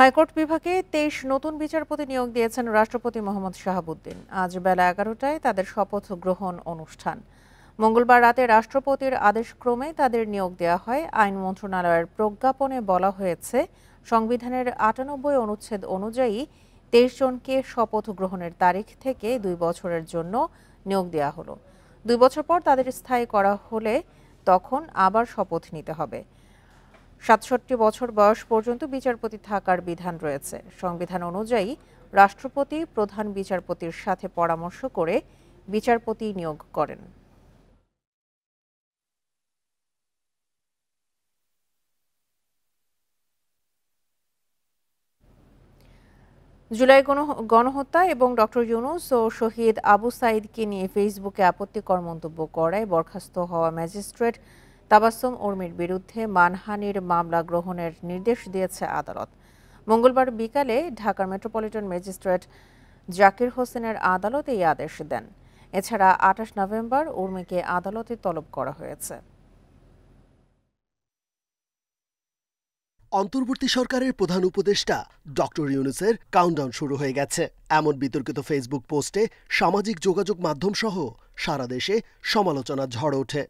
High court বিভাগে তেইশ নতুন বিচারপতি নিয়োগ দিয়েছেন রাষ্ট্রপতি মোহাম্মদ শাহাবুদ্দিন। আজ বেলা এগারোটায় তাদের শপথ গ্রহণ অনুষ্ঠান। মঙ্গলবার রাতে রাষ্ট্রপতির আদেশক্রমে তাদের নিয়োগ দেওয়া হয়। আইন মন্ত্রণালয়ের প্রজ্ঞাপনে বলা হয়েছে, সংবিধানের আটানব্বই অনুচ্ছেদ অনুযায়ী তেইশ জনকে শপথ গ্রহণের তারিখ থেকে দুই বছরের জন্য নিয়োগ দেওয়া হলো। দুই বছর পর তাদের স্থায়ী করা হলে তখন আবার শপথ নিতে হবে। সাতষট্টি বছর বয়স পর্যন্ত বিচারপতি থাকার বিধান রয়েছে। সংবিধান অনুযায়ী রাষ্ট্রপতি প্রধান বিচারপতির সাথে পরামর্শ করে বিচারপতি নিয়োগ করেন। জুলাই গণহত্যা এবং ডক্টর ইউনুস ও শহীদ আবু সাইদকে নিয়ে ফেসবুকে আপত্তিকর মন্তব্য করায় বরখাস্ত হওয়া ম্যাজিস্ট্রেট তাবাসুম উর্মির বিরুদ্ধে মানহানির মামলা গ্রহণের নির্দেশ দিয়েছে আদালত। মঙ্গলবার বিকালে ঢাকার মেট্রোপলিটন ম্যাজিস্ট্রেট জাকির হোসেনের আদালত এই আদেশ দেন। এছাড়া আঠাশ নভেম্বর উর্মিকে আদালতে তলব করা হয়েছে। অন্তর্বর্তী সরকারের প্রধান উপদেষ্টা ডক্টর ইউনুসের কাউন্টডাউন শুরু হয়ে গেছে। এমন বিতর্কিত ফেসবুক পোস্টে সামাজিক যোগাযোগ মাধ্যম সহ সারা দেশে সমালোচনার ঝড় ওঠে।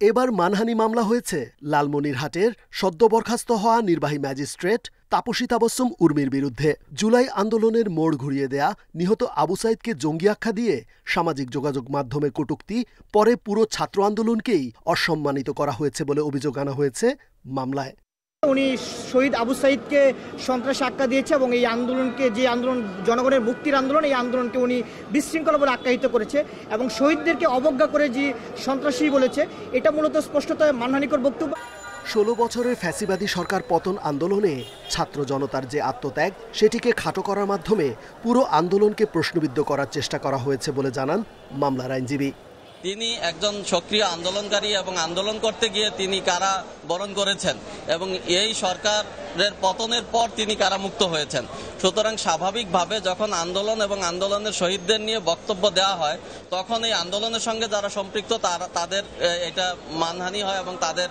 এবার মানহানি মামলা হয়েছে। লালমনিরহাটের সদ্য বরখাস্ত হওয়া নির্বাহী ম্যাজিস্ট্রেট তাপসী তাবসুম উর্মির বিরুদ্ধে জুলাই আন্দোলনের মোড় ঘুরিয়ে দেয়া নিহত আবু সাইদকে জঙ্গি আখ্যা দিয়ে সামাজিক যোগাযোগ মাধ্যমে কটুক্তি, পরে পুরো ছাত্র আন্দোলনকেই অসম্মানিত করা হয়েছে বলে অভিযোগ আনা হয়েছে মামলায়। উনি শহীদ আবু সাইদকে সন্ত্রাস আখ্যা দিয়েছে এবং এই আন্দোলনকে, যে আন্দোলন, জনগণের মুক্তির আন্দোলন, এই আন্দোলনকে উনি বিশৃঙ্খলা বলে আখ্যায়িত করেছে এবং শহীদদেরকে অবজ্ঞা করে যে সন্ত্রাসী বলেছে, এটা মূলত স্পষ্টত মানহানিকর বক্তব্য। ষোলো বছরের ফ্যাসিবাদী সরকার পতন আন্দোলনে ছাত্র জনতার যে আত্মত্যাগ, সেটিকে খাটো করার মাধ্যমে পুরো আন্দোলনকে প্রশ্নবিদ্ধ করার চেষ্টা করা হয়েছে বলে জানান মামলার আইনজীবী। তিনি একজন সক্রিয় আন্দোলনকারী এবং আন্দোলন করতে গিয়ে তিনি কারা বরণ করেছেন এবং এই সরকারের পতনের পর তিনি কারামুক্ত হয়েছেন। সুতরাং স্বাভাবিকভাবে যখন আন্দোলন এবং আন্দোলনের শহীদদের নিয়ে বক্তব্য দেওয়া হয়, তখন এই আন্দোলনের সঙ্গে যারা সম্পৃক্ত তারা, তাদের এটা মানহানি হয় এবং তাদের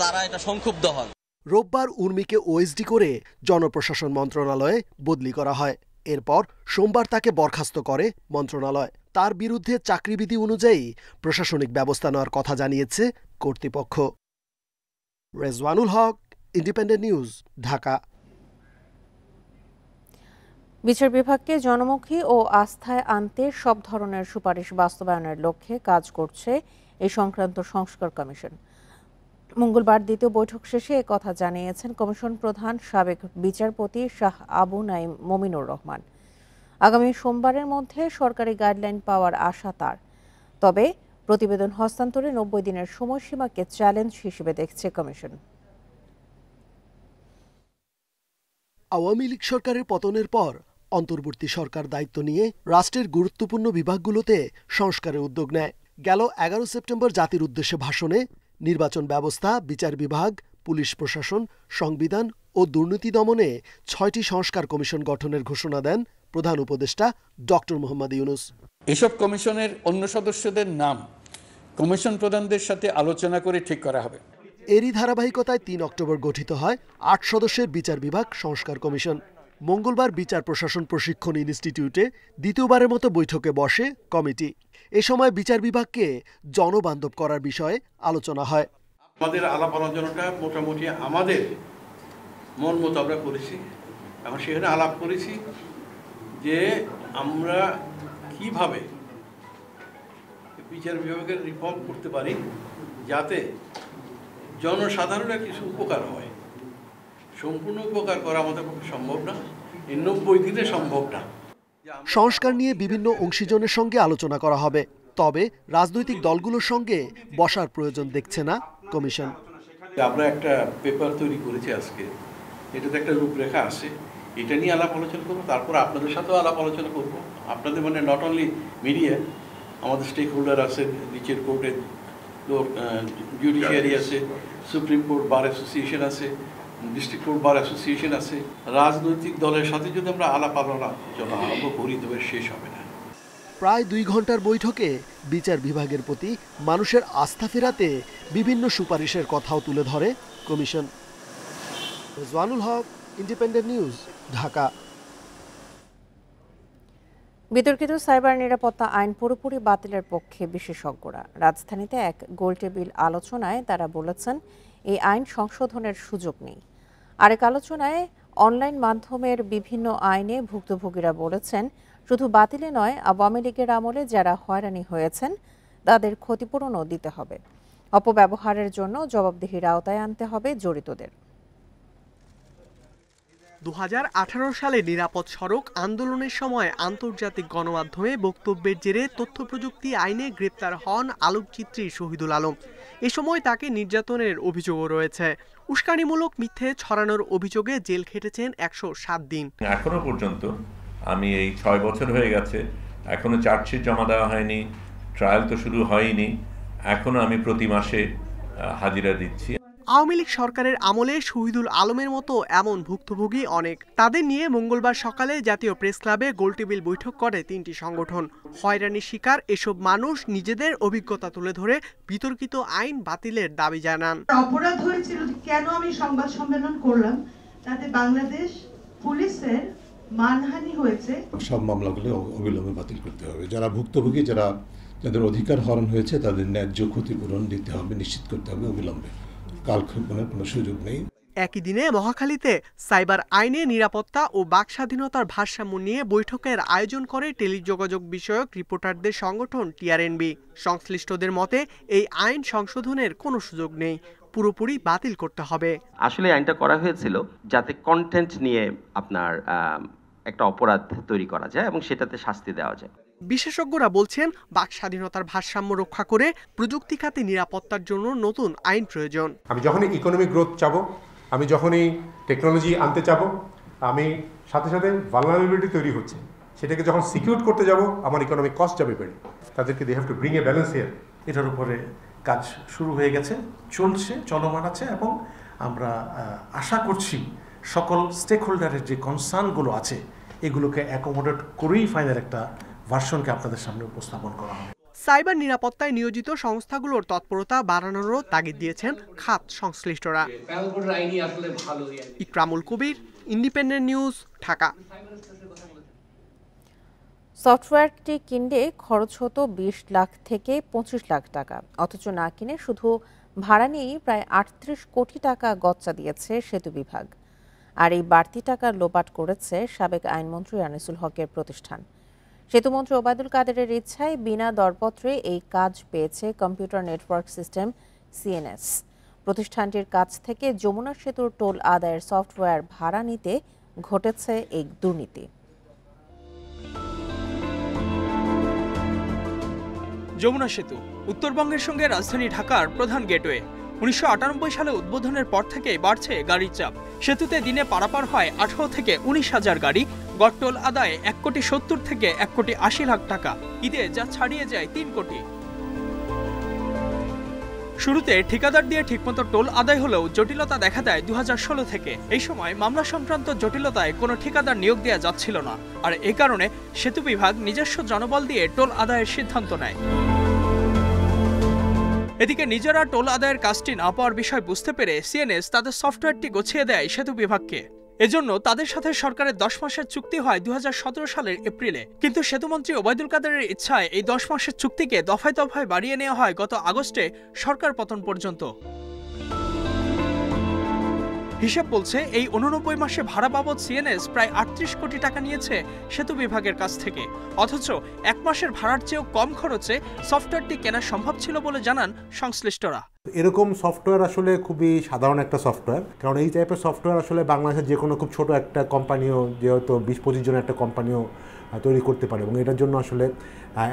তারা এটা সংক্ষুব্ধ হন। রোববার উর্মিকে ওএসডি করে জনপ্রশাসন মন্ত্রণালয়ে বদলি করা হয়। এরপর সোমবার তাকে বরখাস্ত করে মন্ত্রণালয়। তার বিরুদ্ধে চাকরিবিধি অনুযায়ী প্রশাসনিক ব্যবস্থা নেওয়ার কথা জানিয়েছে কর্তৃপক্ষ। Rezwanul Haque, Independent News, Dhaka. বিচার বিভাগকে জনমুখী ও আস্থায় আনতে সব ধরনের সুপারিশ বাস্তবায়নের লক্ষ্যে কাজ করছে এই সংক্রান্ত সংস্কার কমিশন। মঙ্গলবার দ্বিতীয় বৈঠক শেষে কথা জানিয়েছেন কমিশন প্রধান সাবেক বিচারপতি শাহ আবু নাইম মমিনুর রহমান। আগামী সোমবারের মধ্যে সরকারি গাইডলাইন পাওয়ার আশা তার। তবে প্রতিবেদন হস্তান্তরে নব্বই দিনের সময়সীমাকে চ্যালেঞ্জ হিসেবে দেখছে কমিশন। আওয়ামী লীগ সরকারের পতনের পর অন্তর্বর্তী সরকার দায়িত্ব নিয়ে রাষ্ট্রের গুরুত্বপূর্ণ বিভাগগুলোতে সংস্কারের উদ্যোগ নেয়। গেল এগারো সেপ্টেম্বর জাতির উদ্দেশ্যে ভাষণে নির্বাচন ব্যবস্থা, বিচার বিভাগ, পুলিশ প্রশাসন, সংবিধান ও দুর্নীতি দমনে ছয়টি সংস্কার কমিশন গঠনের ঘোষণা দেন প্রধান উপদেষ্টা ডক্টর মোহাম্মদ ইউনুস। এসব কমিশনের অন্য সদস্যদের নাম কমিশন প্রধানদের সাথে আলোচনা করে ঠিক করা হবে। এরই ধারাবাহিকতায় তিন অক্টোবর গঠিত হয় আট সদস্যের বিচার বিভাগ সংস্কার কমিশন। মঙ্গলবার বিচার প্রশাসন প্রশিক্ষণ ইনস্টিটিউটে দ্বিতীয়বারের মতো বৈঠকে বসে কমিটি। এ সময় বিচার বিভাগকে জনবান্ধব করার বিষয়ে আলোচনা হয়। আমাদের আলাপ আলোচনাটা মোটামুটি আমাদের মন মতো আমরা করেছি। এখন সেখানে আলাপ করেছি যে আমরা কীভাবে বিচার বিভাগের রিফর্ম করতে পারি যাতে জনসাধারণের কিছু উপকার হয়। সম্পূর্ণ উপকার করা আমাদের পক্ষে সম্ভব না এই নব্বই দিনে সম্ভব না। সংস্কার নিয়ে বিভিন্ন অংশীজনের সঙ্গে আলোচনা করা হবে তবে রাজনৈতিক দলগুলোর সঙ্গে বসার প্রয়োজন দেখছে না কমিশন। আমরা একটা পেপার তৈরি করেছি আজকে এটাতে একটা রূপরেখা আছে। এটা নিয়ে আলাপ আলোচনা করব তারপর আপনাদের সাথেও আলাপ আলোচনা করব। আপনাদের মানে নট অনলি মিডিয়া আমাদের স্টেক হোল্ডার আছে নিচের কোর্টে জুডিশিয়ারি আছে সুপ্রিম কোর্ট বার অ্যাসোসিয়েশন আছে ডিস্ট্রিক্ট কোর্ট বার অ্যাসোসিয়েশন আছে। রাজনৈতিক দলের সাথে যদি আমরা আলাপ আলোচনা আরম্ভ করি তবে শেষ হবে না। প্রায় দুই ঘণ্টার বৈঠকে বিচার বিভাগের প্রতি মানুষের আস্থা ফেরাতে বিভিন্ন সুপারিশের কথাও তুলে ধরে commission. Rezwanul Haque, Independent News, Dhaka. বিতর্কিত সাইবার নিরাপত্তা আইন পুরোপুরি বাতিলের পক্ষে বিশেষজ্ঞরা। রাজধানীতে এক গোলটেবিল আলোচনায় তারা বলেছেন, এই আইন সংশোধনের সুযোগ নেই। আরেক আলোচনায় অনলাইন মাধ্যমের বিভিন্ন আইনে ভুক্তভোগীরা বলেছেন, শুধু বাতিলে নয়, আওয়ামী লীগের আমলে যারা হয়রানি হয়েছেন, তাদের ক্ষতিপূরণও দিতে হবে। অপব্যবহারের জন্য জবাবদিহির আওতায় আনতে হবে জড়িতদের। দু হাজার আঠারো সালে নিরাপদ সড়ক আন্দোলনের সময় আন্তর্জাতিক গণমাধ্যমে বক্তব্যের জেরে তথ্য প্রযুক্তি আইনে গ্রেপ্তার হন আলোকচিত্রী শহীদুল আলম। এ সময় তাকে নির্যাতনের অভিযোগও রয়েছে। উস্কানিমূলক মিথ্যে ছড়ানোর অভিযোগে জেল খেটেছেন একশো সাত দিন। এখনও পর্যন্ত আমি এই ছয় বছর হয়ে গেছে, এখনও চার্জশিট জমা দেওয়া হয়নি, ট্রায়াল তো শুরু হয়নি, এখনও আমি প্রতি মাসে হাজিরা দিচ্ছি। আওয়ামী লীগ সরকারের আমলে শহীদুল আলমের মতো এমন ভুক্তভোগী অনেক। তাদের নিয়ে মঙ্গলবার সকালে জাতীয় প্রেস ক্লাবে গোলটেবিল বৈঠক করে তিনটি সংগঠন। হয়রানির শিকার এসব মানুষ নিজেদের অভিজ্ঞতা তুলে ধরে বিতর্কিত আইন বাতিলের দাবি জানান। অপরাধ হয়েছিল কেন আমি সংবাদ সম্মেলন করলাম? তাতে বাংলাদেশ পুলিশের মানহানি হয়েছে। সব মামলাগুলো অবিলম্বে বাতিল করতে হবে। যারা ভুক্তভোগী যারা যাদের অধিকার হরণ হয়েছে তাদের ন্যায্য ক্ষতিপূরণ দিতে হবে নিশ্চিত করতে হবে অবিলম্বে। কালক্ষেপণের কোনো সুযোগ নেই। একই দিনে মহাখালীতে সাইবার আইনে নিরাপত্তা ও বাক স্বাধীনতার ভারসাম্য নিয়ে বৈঠকের আয়োজন করে টেলিযোগাযোগ বিষয়ক রিপোর্টারদের সংগঠন টিআরএনবি। সংশ্লিষ্টদের মতে এই আইন সংশোধনের কোনো সুযোগ নেই। পুরোপুরি বাতিল করতে হবে। আসলে আইনটা করা হয়েছিল যাতে কন্টেন্ট নিয়ে আপনার একটা অপরাধ তৈরি করা যায় এবং সেটাতে শাস্তি দেওয়া যায়। বিশেষজ্ঞরা বলছেন বাক স্বাধীনতার ভারসাম্য রক্ষা করে প্রযুক্তি খাতে নিরাপত্তার জন্য নতুন আইন প্রয়োজন। আমি যখনই ইকোনমিক গ্রোথ চাবো আমি যখনই টেকনোলজি আনতে চাবো আমি সাথে সাথে ভালনারেবিলিটি তৈরি হচ্ছে। সেটাকে যখন সিকিউর করতে যাব আমার ইকোনমিক কস্ট যাবে বেড়ে। তাদেরকে they have to bring a balance here এটার উপরে কাজ শুরু হয়ে গেছে চলছে চলমান আছে এবং আমরা আশা করছি সকল স্টেক হোল্ডারের যে কনসার্নগুলো আছে এগুলোকে অ্যাকোমোডেট করেই ফাইনাল একটা ভার্সনকে আপনাদের সামনে উপস্থাপন করা হবে। সাইবার নিরাপত্তায় নিয়োজিত সংস্থাগুলোর তৎপরতা বাড়ানোরও তাগিদ দিয়েছেন খাত সংশ্লিষ্টরা। Ikramul Kabir Independent News Dhaka. সফটওয়্যারটি কিনলে খরচ হতো বিশ লাখ থেকে পঁচিশ লাখ টাকা। অথচ না কিনে শুধু ভাড়া নিয়েই প্রায় আটত্রিশ কোটি টাকা গচ্চা দিয়েছে সেতু বিভাগ। আর এই বাড়তি টাকা লোপাট করেছে সাবেক আইনমন্ত্রী আনিসুল হকের প্রতিষ্ঠান। সেতুমন্ত্রী ওবায়দুল কাদেরের ইচ্ছায় বিনা দরপত্রে এই কাজ পেয়েছে কম্পিউটার নেটওয়ার্ক সিস্টেম সিএনএস। প্রতিষ্ঠানটির কাছ থেকে যমুনা সেতুর টোল আদায়ের সফটওয়্যার ভাড়া নিতে ঘটেছে এই দুর্নীতি। যমুনা সেতু, উত্তরবঙ্গের সঙ্গে রাজধানী ঢাকার প্রধান গেটওয়ে। উনিশশো আটানব্বই সালে উদ্বোধনের পর থেকে বাড়ছে গাড়ির চাপ। সেতুতে দিনে পারাপার হয় আঠারো থেকে উনিশ হাজার গাড়ি গট্টল আদায় এক কোটি সত্তর থেকে এক কোটি আশি লাখ টাকা। ঈদে যা ছাড়িয়ে যায় তিন কোটি। শুরুতে ঠিকাদার দিয়ে ঠিকমতো টোল আদায় হলেও জটিলতা দেখা দেয় দু হাজার ষোলো থেকে। এই সময় মামলা সংক্রান্ত জটিলতায় কোনো ঠিকাদার নিয়োগ দেওয়া যাচ্ছিল না। আর এই কারণে সেতু বিভাগ নিজস্ব জনবল দিয়ে টোল আদায়ের সিদ্ধান্ত নেয়। এদিকে নিজেরা টোল আদায়ের কাজটি না পাওয়ার বিষয় বুঝতে পেরে সিএনএস তাদের সফটওয়্যারটি গছিয়ে দেয় সেতু বিভাগকে। এজন্য তাদের সাথে সরকারের দশ মাসের চুক্তি হয় দু হাজার সতেরো সালের এপ্রিলে। কিন্তু সেতুমন্ত্রী ওবায়দুল কাদেরের ইচ্ছায় এই দশ মাসের চুক্তিকে দফায় দফায় বাড়িয়ে নেওয়া হয় গত আগস্টে সরকার পতন পর্যন্ত। হিসেব বলছে এই উননব্বই মাসে ভাড়া বাবদ সিএনএস প্রায় আটত্রিশ কোটি টাকা নিয়েছে সেতু বিভাগের কাছ থেকে। অথচ এক মাসের ভাড়ার চেয়েও কম খরচে সফটওয়্যারটি কেনা সম্ভব ছিল বলে জানান সংশ্লিষ্টরা। এরকম সফটওয়্যার আসলে খুবই সাধারণ একটা সফটওয়্যার। কারণ এই টাইপের সফটওয়্যার আসলে বাংলাদেশের যে কোনো খুব ছোট একটা কোম্পানিও যে হয়তো বিশ পঁচিশ জনের একটা কোম্পানিও তৈরি করতে পারে এবং এটার জন্য আসলে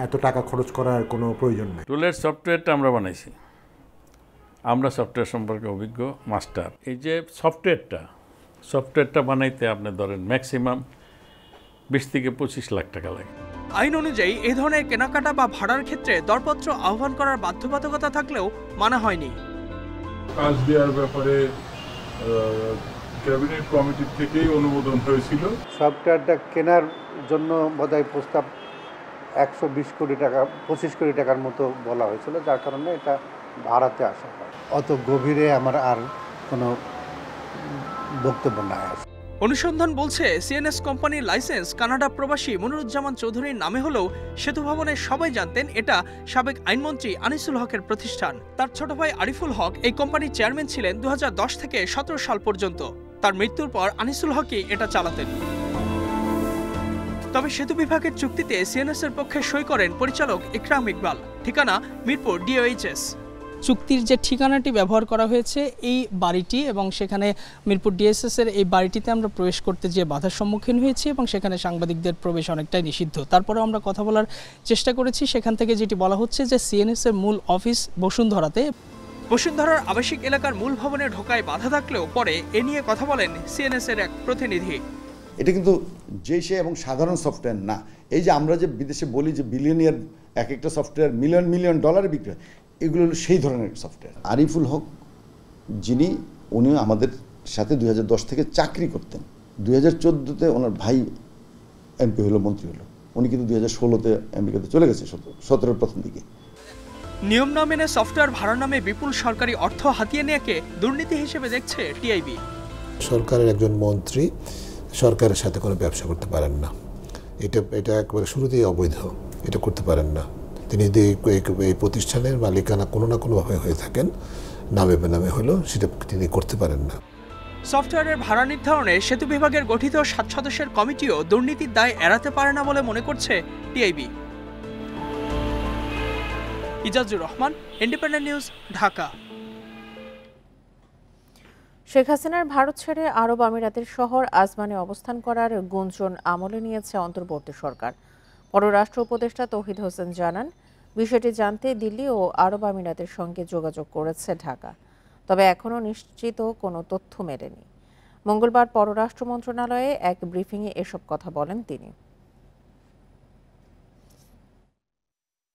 এত টাকা খরচ করার কোনো প্রয়োজন নেই। টুলের সফটওয়্যারটা আমরা বানাইছি। আমরা সফটওয়্যার সম্পর্কে অভিজ্ঞ মাস্টার। এই যে সফটওয়্যারটা সফটওয়্যারটা বানাইতে আপনি ধরেন ম্যাক্সিমাম বিশ থেকে পঁচিশ লাখ টাকা লাগে। আইন অনুযায়ী এই ধরনের কেনাকাটা বা ভাড়ার ক্ষেত্রে দরপত্র আহ্বান করার বাধ্যবাধকতা থাকলেও মানা হয়নি। কাজ দেওয়ার ব্যাপারে ক্যাবিনেট কমিটির থেকেই অনুমোদন হয়েছিল। সফটওয়্যারটা কেনার জন্য বোধহয় প্রস্তাব একশো বিশ কোটি টাকা পঁচিশ কোটি টাকার মতো বলা হয়েছিল যার কারণে এটা ভাড়াতে আসা হয়। অত গভীরে আমার আর কোনো বক্তব্য নাই অনুসন্ধান বলছে সিএনএস কোম্পানির লাইসেন্স কানাডা প্রবাসী মনিরুজ্জামান চৌধুরীর নামে হলেও সেতু ভবনের সবাই জানতেন এটা সাবেক আইনমন্ত্রী আনিসুল হকের প্রতিষ্ঠান। তার ছোট ভাই আরিফুল হক এই কোম্পানির চেয়ারম্যান ছিলেন দু হাজার দশ থেকে সতেরো সাল পর্যন্ত। তার মৃত্যুর পর আনিসুল হকই এটা চালাতেন। তবে সেতু বিভাগের চুক্তিতে সিএনএস এর পক্ষে সই করেন পরিচালক ইকরাম ইকবাল। ঠিকানা মিরপুর ডিওএইচএস চুক্তির যে ঠিকানাটি ব্যবহার করা হয়েছে এই বাড়িটি এবং সেখানে মিরপুর ডিএসএস এর এই বাড়িটিতে আমরা প্রবেশ করতে যে বাধার সম্মুখীন হয়েছি এবং সেখানে সাংবাদিকদের প্রবেশ অনেকটাই নিষিদ্ধ। তারপরে আমরা কথা বলার চেষ্টা করেছি। সেখান থেকে যেটি বলা হচ্ছে যে সিএনএস এর মূল অফিস বসুন্ধরাতে। বসুন্ধরার আবাসিক এলাকার মূল ভবনে ঢোকায় বাধা থাকলেও পরে এ নিয়ে কথা বলেন সিএনএস এর এক প্রতিনিধি। এটা কিন্তু যে সে এবং সাধারণ সফটওয়্যার না। এই যে আমরা যে বিদেশে বলি যে বিলিয়নিয়ার এক একটা সফটওয়্যার মিলিয়ন মিলিয়ন ডলারে বিক্রি হয় এগুলো হলো সেই ধরনের সফটওয়্যার আরিফুল হক যিনি উনি আমাদের সাথে দু হাজার দশ থেকে চাকরি করতেন। দুই হাজার চোদ্দোতে ওনার ভাই এমপি হলো মন্ত্রী হলো। উনি কিন্তু দুই হাজার ষোলোতে আমেরিকাতে চলে গেছে সতেরোর প্রথম দিকে। নিয়ম না মেনে সফটওয়্যার ভাড়ার নামে বিপুল সরকারি অর্থ হাতিয়ে নেয়াকে দুর্নীতি হিসেবে দেখছে টিআইবি। সরকারের একজন মন্ত্রী সরকারের সাথে কোনো ব্যবসা করতে পারেন না। এটা এটা একবারে শুরুতেই অবৈধ। এটা করতে পারেন না। তিনি যদি এই প্রতিষ্ঠানের মালিকানা কোনো না কোনোভাবে হয়ে থাকেন নামে বেনামে হলেও সেটা তিনি করতে পারেন না। সফটওয়্যারের ভাড়া নির্ধারণে সেতু বিভাগের গঠিত সাত সদস্যের কমিটিও দুর্নীতির দায় এড়াতে পারে না বলে মনে করছে TIB. Ejajur Rahman Independent News Dhaka. Sheikh হাসিনার ভারত ছেড়ে আরব আমিরাতের শহর আজমানে অবস্থান করার গুঞ্জন আমলে নিয়েছে অন্তর্বর্তী সরকার। পররাষ্ট্র উপদেষ্টা তৌহিদ হোসেন জানান, বিষয়টি জানতে দিল্লি ও আরব আমিরাতের সঙ্গে যোগাযোগ করেছে ঢাকা। তবে এখনও নিশ্চিত কোনো তথ্য মেলেনি। মঙ্গলবার পররাষ্ট্র মন্ত্রণালয়ে এক ব্রিফিংয়ে এসব কথা বলেন তিনি।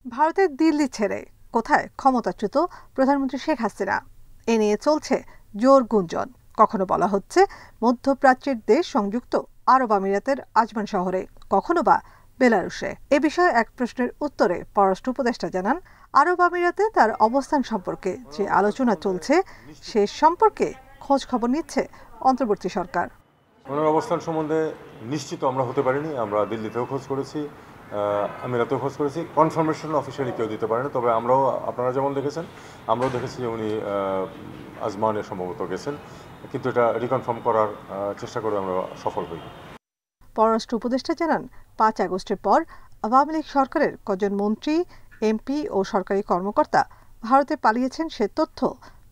ভারতের দিল্লি ছেড়ে কোথায় ক্ষমতাচ্যুত প্রধানমন্ত্রী শেখ হাসিনা? এ নিয়ে চলছে জোর গুঞ্জন। কখনো বলা হচ্ছে মধ্যপ্রাচ্যের দেশ সংযুক্ত আরব আমিরাতের আজমান শহরে, কখনো বা বেলারুশে। এ বিষয়ে এক প্রশ্নের উত্তরে পররাষ্ট্র উপদেষ্টা জানান আরব আমিরাতে তার অবস্থান সম্পর্কে যে আলোচনা চলছে সে সম্পর্কে খোঁজ খবর নিচ্ছে অন্তর্বর্তী সরকার। ওনার অবস্থান সম্বন্ধে নিশ্চিত আমরা হতে পারিনি আমরা দিল্লিতেও খোঁজ করেছি আমিরাতেও খোঁজ করেছি। কনফার্মেশন অফিসিয়ালি কেউ দিতে পারেনি তবে আমরাও আপনারা যেমন দেখেছেন আমরাও দেখেছি যে উনি আজমানে সম্ভবত গেছেন কিন্তু এটা রিকনফার্ম করার চেষ্টা করে আমরা সফল হই পররাষ্ট্র উপদেষ্টা জানান পাঁচ আগস্টের পর আওয়ামী লীগ সরকারের কজন মন্ত্রী, এমপি ও সরকারি কর্মকর্তা ভারতে পালিয়েছেন সে তথ্য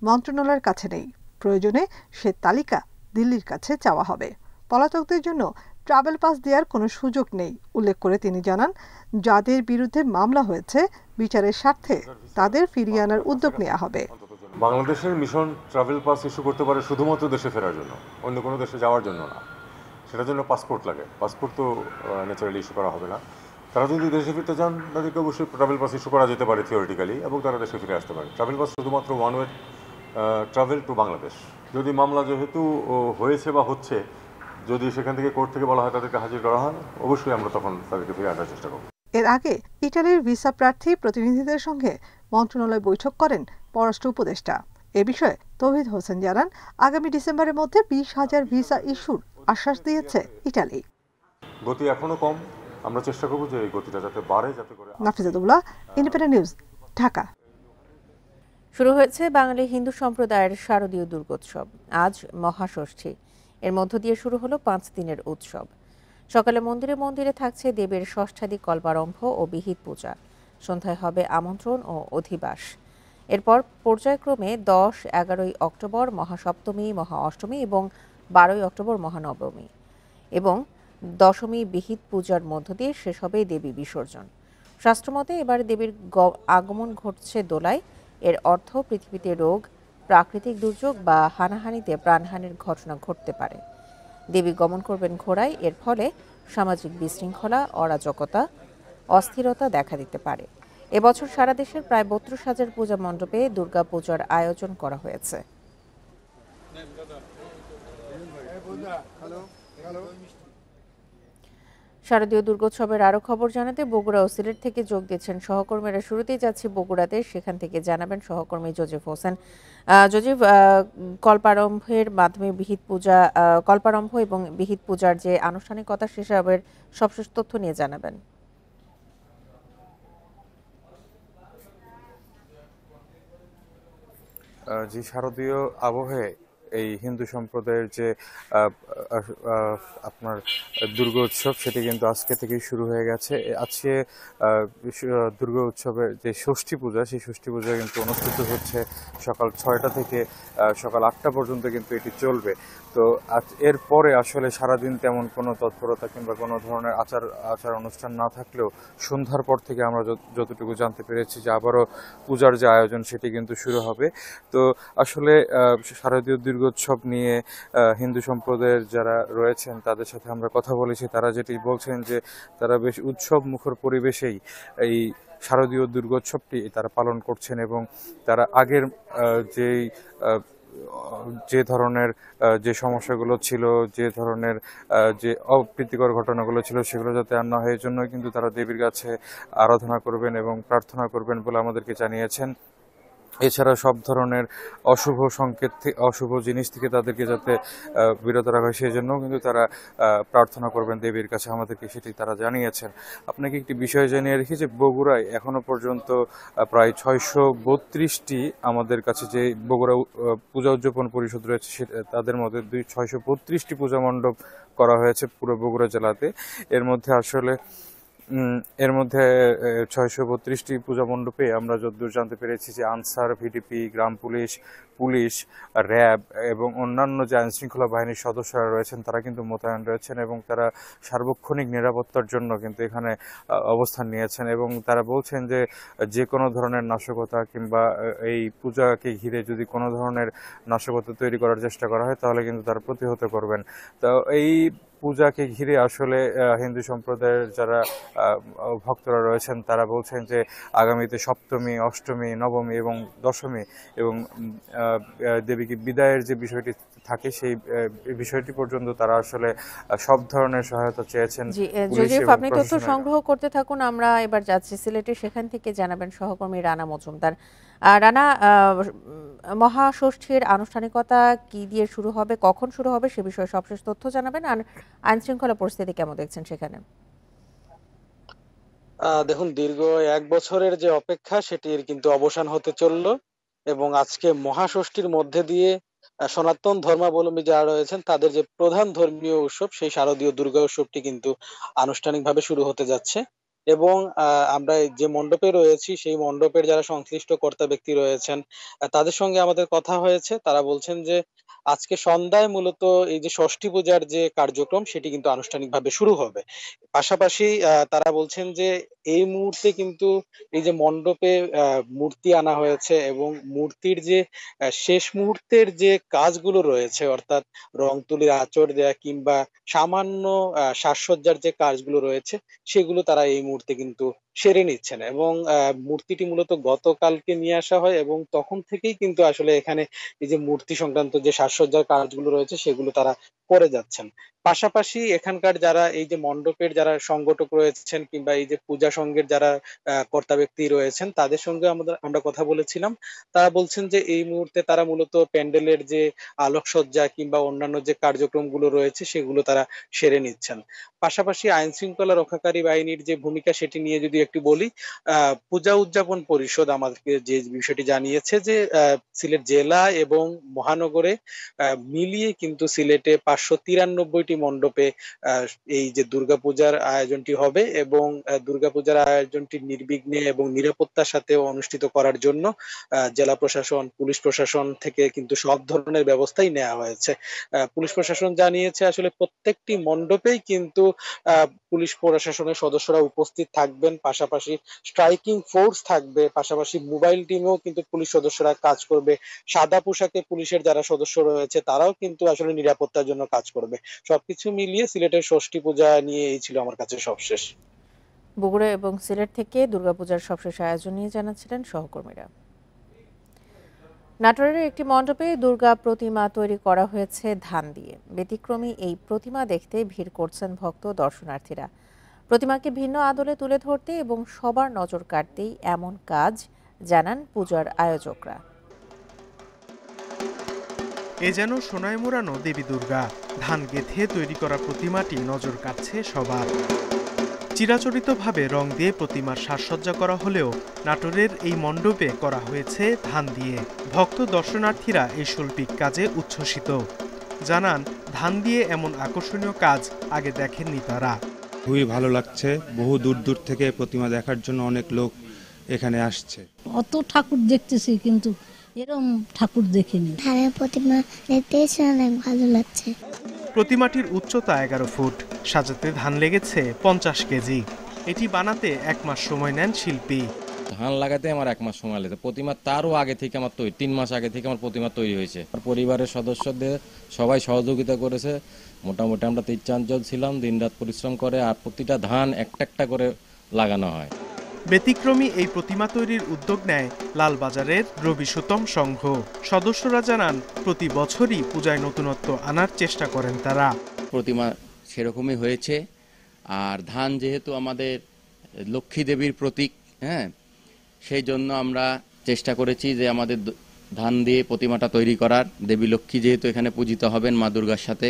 মন্ত্রণালয়ের কাছে নেই। প্রয়োজনে সে তালিকা দিল্লির কাছে চাওয়া হবে। পলাতকদের জন্য ট্রাভেল পাস দেওয়ার কোনো সুযোগ নেই, উল্লেখ করে তিনি জানান। যাদের বিরুদ্ধে মামলা হয়েছে, বিচারের স্বার্থে তাদের ফিরিয়ে আনার উদ্যোগ নেওয়া হবে। বাংলাদেশের মিশন ট্রাভেল পাস ইস্যু করতে পারে শুধুমাত্র দেশে ফেরার জন্য, অন্য কোনো দেশে যাওয়ার জন্য না। সেটার জন্য পাসপোর্ট লাগে। পাসপোর্ট তো ন্যাচারালি ইস্যু করা হবে না। তারা যদি দেশে ফিরতে চান, তাদেরকে অবশ্যই ট্রাভেল পাস ইস্যু করা যেতে পারে থিওরিটিক্যালি এবং তারা দেশে ফিরে আসতে পারে। ট্রাভেল পাস শুধুমাত্র one way travel to Bangladesh যদি মামলা যেহেতু হয়েছে বা হচ্ছে, যদি সেখান থেকে কোর্ট থেকে বলা হয় তাদেরকে হাজির করা হয়, অবশ্যই আমরা তখন তাদেরকে ফিরে আনার চেষ্টা করব। এর আগে ইটালির ভিসা প্রার্থী প্রতিনিধিদের সঙ্গে মন্ত্রণালয় বৈঠক করেন পররাষ্ট্র উপদেষ্টা। এ বিষয়ে তৌহিদ হোসেন জানান, আগামী ডিসেম্বরের মধ্যে বিশ হাজার ভিসা ইস্যুর আশ্বাস দিয়েছে ইটালি। গতি এখনও কম। আমরা চেষ্টা করব যে এই গতিটা যাতে বাড়ে যাতে করে নাফিজাতুল্লাহ ইন্ডিপেন্ডেন্ট নিউজ ঢাকা। শুরু হয়েছে বাঙালি হিন্দু সম্প্রদায়ের শারদীয় দুর্গোৎসব আজ মহাষষ্ঠী। এর মধ্য দিয়ে শুরু হলো পাঁচ দিনের উৎসব। সকালে মন্দিরে মন্দিরে থাকছে দেবের ষষ্ঠাদি কল্পারম্ভ ও বিহিত পূজা। সন্ধ্যায় হবে আমন্ত্রণ ও অধিবাস। এরপর পর্যায়ক্রমে দশ এগারোই অক্টোবর মহাসপ্তমী মহা অষ্টমী এবং বারোই অক্টোবর মহানবমী এবং দশমী বিহিত পূজার মধ্য দিয়ে শেষ হবে দেবী বিসর্জন। শাস্ত্রমতে এবার দেবীর আগমন ঘটছে দোলায়। এর অর্থ পৃথিবীতে রোগ, প্রাকৃতিক দুর্যোগ বা হানাহানিতে প্রাণহানির ঘটনা ঘটতে পারে। দেবী গমন করবেন ঘোড়ায়, এর ফলে সামাজিক বিশৃঙ্খলা, অরাজকতা, অস্থিরতা দেখা দিতে পারে। এবছর সারা দেশের প্রায় বত্রিশ হাজার পূজা মণ্ডপে দুর্গা পূজার আয়োজন করা হয়েছে। শারদীয় দুর্গোৎসবের আরও খবর জানাতে বগুড়া ও সিলেট থেকে যোগ দিচ্ছেন সহকর্মীরা। শুরুতেই যাচ্ছি বগুড়াতে সেখান থেকে জানাবেন সহকর্মী জোজেফ হোসেন। জোজেফ কল্পারম্ভের মাধ্যমে বিহিত পূজা আহ, কল্পারম্ভ এবং বিহিত পূজার যে আনুষ্ঠানিকতা সেসবের সবশেষ তথ্য নিয়ে জানাবেন। যে শারদীয় আবহে এই হিন্দু সম্প্রদায়ের যে আপনার দুর্গা উৎসব, সেটি কিন্তু আজকে থেকেই শুরু হয়ে গেছে। আজকে দুর্গা উৎসবের যে ষষ্ঠী পূজা, সেই ষষ্ঠী পূজা কিন্তু অনুষ্ঠিত হচ্ছে সকাল ছয়টা থেকে সকাল আটটা পর্যন্ত কিন্তু এটি চলবে। তো এরপরে আসলে সারাদিন তেমন কোনো তৎপরতা কিংবা কোনো ধরনের আচার আচার অনুষ্ঠান না থাকলেও সন্ধ্যার পর থেকে আমরা যত- যতটুকু জানতে পেরেছি যে আবারও পূজার যে আয়োজন, সেটি কিন্তু শুরু হবে। তো আসলে শারদীয় শারদীয় দুর্গোৎসব নিয়ে হিন্দু সম্প্রদায়ের যারা রয়েছেন, তাদের সাথে আমরা কথা বলেছি। তারা যেটি বলছেন যে, তারা বেশ উৎসব মুখর পরিবেশেই এই শারদীয় দুর্গোৎসবটি তারা পালন করছেন এবং তারা আগের যেই যে ধরনের যে সমস্যাগুলো ছিল, যে ধরনের যে অপ্রীতিকর ঘটনাগুলো ছিল, সেগুলো যাতে আর না হয় জন্য কিন্তু তারা দেবীর কাছে আরাধনা করবেন এবং প্রার্থনা করবেন বলে আমাদেরকে জানিয়েছেন। এছাড়া সব ধরনের অশুভ সংকেত অশুভ জিনিস থেকে তাদেরকে যাতে বিরত রাখা হয় সেই জন্যও কিন্তু তারা প্রার্থনা করবেন দেবীর কাছে আমাদেরকে সেটি তারা জানিয়েছেন। আপনাকে একটি বিষয় জানিয়ে রেখি যে বগুড়ায় এখনও পর্যন্ত প্রায় ছয়শো বত্রিশটি আমাদের কাছে যে বগুড়া পূজা উদযাপন পরিষদ রয়েছে তাদের মধ্যে দুই, ছয়শো বত্রিশটি পূজা মণ্ডপ করা হয়েছে পুরো বগুড়া জেলাতে। এর মধ্যে আসলে এর মধ্যে ছয়শো বত্রিশটি পূজা মণ্ডপে আমরা যতদূর জানতে পেরেছি যে আনসার, ভিডিপি, গ্রাম পুলিশ পুলিশ, র্যাব এবং অন্যান্য যে আইনশৃঙ্খলা বাহিনীর সদস্যরা রয়েছেন, তারা কিন্তু মোতায়েন রয়েছেন এবং তারা সার্বক্ষণিক নিরাপত্তার জন্য কিন্তু এখানে অবস্থান নিয়েছেন এবং তারা বলছেন যে যে কোনো ধরনের নাশকতা কিংবা এই পূজাকে ঘিরে যদি কোনো ধরনের নাশকতা তৈরি করার চেষ্টা করা হয়, তাহলে কিন্তু তারা প্রতিহত করবেন। তো এই পূজাকে ঘিরে আসলে হিন্দু সম্প্রদায়ের যারা ভক্তরা রয়েছেন তারা বলছেন যে আগামীতে সপ্তমী অষ্টমী নবমী এবং দশমী এবং দেবীকে বিদায়ের যে বিষয়টি থাকে সেই বিষয়টি পর্যন্ত তারা আসলে সব ধরনের সহায়তা চেয়েছেন আপনি তথ্য সংগ্রহ করতে থাকুন আমরা এবার যাচ্ছি সিলেটে সেখান থেকে জানাবেন সহকর্মী রানা মজুমদার। রানা আহ, মহাষষ্ঠীর আনুষ্ঠানিকতা কি দিয়ে শুরু হবে কখন শুরু হবে সে বিষয়ে সবশেষ তথ্য জানাবেন আর আইন শৃঙ্খলা পরিস্থিতি কেমন দেখছেন সেখানে? দেখুন, দীর্ঘ এক বছরের যে অপেক্ষা, সেটির কিন্তু অবসান হতে চলল এবং আজকে মহাষষ্ঠীর মধ্যে দিয়ে সনাতন ধর্মাবলম্বী যারা রয়েছেন, তাদের যে প্রধান ধর্মীয় উৎসব, সেই শারদীয় দুর্গা উৎসবটি কিন্তু আনুষ্ঠানিকভাবে শুরু হতে যাচ্ছে। এবং আমরা যে মণ্ডপে রয়েছি, সেই মণ্ডপের যারা সংশ্লিষ্ট কর্তা ব্যক্তি রয়েছেন তাদের সঙ্গে আমাদের কথা হয়েছে। তারা বলছেন যে, আজকে সন্ধ্যায় মূলত এই যে ষষ্ঠী পূজার যে কার্যক্রম, সেটি কিন্তু আনুষ্ঠানিকভাবে শুরু হবে। পাশাপাশি তারা বলছেন যে, এই মুহূর্তে কিন্তু এই যে মণ্ডপে মূর্তি আনা হয়েছে এবং মূর্তির যে শেষ মুহূর্তের যে কাজগুলো রয়েছে, অর্থাৎ রং তুলির আঁচড় দেয়া কিংবা সামান্য সাজসজ্জার যে কাজগুলো রয়েছে, সেগুলো তারা এই মুহূর্তে কিন্তু সেরে নিচ্ছেন এবং মূর্তিটি মূলত গতকালকে নিয়ে আসা হয় এবং তখন থেকেই কিন্তু আসলে এখানে এই যে মূর্তি সংক্রান্ত যে সাজসজ্জার কাজগুলো রয়েছে সেগুলো তারা করে যাচ্ছেন। পাশাপাশি এখানকার যারা এই যে মণ্ডপের যারা সংগঠক রয়েছেন কিংবা এই যে পূজা সংঘের যারা কর্তা ব্যক্তি রয়েছেন তাদের সঙ্গে আমাদের, আমরা কথা বলেছিলাম। তারা বলছেন যে এই মুহূর্তে তারা মূলত প্যান্ডেলের যে আলোকসজ্জা কিংবা অন্যান্য যে কার্যক্রমগুলো রয়েছে সেগুলো তারা সেরে নিচ্ছেন। পাশাপাশি আইন শৃঙ্খলা রক্ষাকারী বাহিনীর যে ভূমিকা সেটি নিয়ে যদি একটু বলি পূজা উদযাপন পরিষদ আমাদেরকে যে বিষয়টি জানিয়েছে যে সিলেট জেলা এবং মহানগরে মিলিয়ে কিন্তু সিলেটে পাঁচশো তিরানব্বইটি মণ্ডপে এই যে দুর্গাপূজার আয়োজনটি হবে এবং দুর্গাপূজার আয়োজনটি নির্বিঘ্নে এবং নিরাপত্তার সাথে অনুষ্ঠিত করার জন্য জেলা প্রশাসন, পুলিশ প্রশাসন থেকে কিন্তু সব ধরনের ব্যবস্থাই নেওয়া হয়েছে। পুলিশ প্রশাসন জানিয়েছে আসলে প্রত্যেকটি মণ্ডপেই কিন্তু পুলিশ প্রশাসনের সদস্যরা উপস্থিত থাকবেন পাশাপাশি স্ট্রাইকিং ফোর্স থাকবে, পাশাপাশি মোবাইল টিমেও কিন্তু পুলিশ সদস্যরা কাজ করবে। সাদা পোশাকে পুলিশের যারা সদস্য রয়েছে, তারাও কিন্তু আসলে নিরাপত্তার জন্য কাজ করবে। সবকিছু মিলিয়ে সিলেটের ষষ্ঠী পূজা নিয়ে এই ছিল আমার কাছে সবশেষ। বগুড়া এবং সিলেট থেকে দুর্গাপূজার সবশেষ আয়োজন নিয়ে জানাচ্ছিলেন সহকর্মীরা। নাটোরের একটি মণ্ডপে দুর্গা প্রতিমা তৈরি করা হয়েছে ধান দিয়ে। ব্যতিক্রমী এই প্রতিমা দেখতে ভিড় করছেন ভক্ত দর্শনার্থীরা। প্রতিমাকে ভিন্ন আদলে তুলে ধরতে এবং সবার নজর কাটতেই এমন কাজ জানান পূজার আয়োজকরা। এ যেন সোনায় মোড়ানো দেবী দুর্গা, ধান গেথে তৈরি করা প্রতিমাটি নজর কাটছে সবার। চিরাচরিতভাবে রং দিয়ে প্রতিমার সাজসজ্জা করা হলেও নাটোরের এই মণ্ডপে করা হয়েছে ধান দিয়ে। ভক্ত দর্শনার্থীরা এই শৈল্পিক কাজে উচ্ছ্বসিত। জানান, ধান দিয়ে এমন আকর্ষণীয় কাজ আগে দেখেননি তারা। খুবই ভালো লাগছে। বহু দূর দূর থেকে প্রতিমা দেখার জন্য অনেক লোক এখানে আসছে। অত ঠাকুর দেখতেছি কিন্তু এরম ঠাকুর দেখিনি। ধানের প্রতিমা দেখতে এসে অনেক ভালো লাগছে। প্রতিমাটির উচ্চতা এগারো ফুট সাজাতে ধান লেগেছে পঞ্চাশ কেজি। এটি বানাতে এক মাস সময় নেন শিল্পী। ধান লাগাতে আমার এক মাস সময় লেগেছে। প্রতিমা তারও আগে থেকে আমার তৈরি তিন মাস আগে থেকে আমার প্রতিমা তৈরি হয়েছে। আর পরিবারের সদস্যদের সবাই সহযোগিতা করেছে। মোটামুটি আমরা তিন চারজন ছিলাম দিনরাত পরিশ্রম করে আর প্রতিটা ধান একটা একটা করে লাগানো হয়। ব্যতিক্রমী এই প্রতিমা তৈরির উদ্যোগ নেয় লালবাজারের রবি সুতম সংঘ। সদস্যরা জানান প্রতি বছরই পূজায় নতুনত্ব আনার চেষ্টা করেন তারা। প্রতিমা সেরকমই হয়েছে। আর ধান যেহেতু আমাদের লক্ষ্মী দেবীর প্রতীক হ্যাঁ সেই জন্য আমরা চেষ্টা করেছি যে আমাদের ধান দিয়ে প্রতিমাটা তৈরি করার। দেবী লক্ষ্মী যেহেতু এখানে পূজিত হবেন মা দুর্গার সাথে।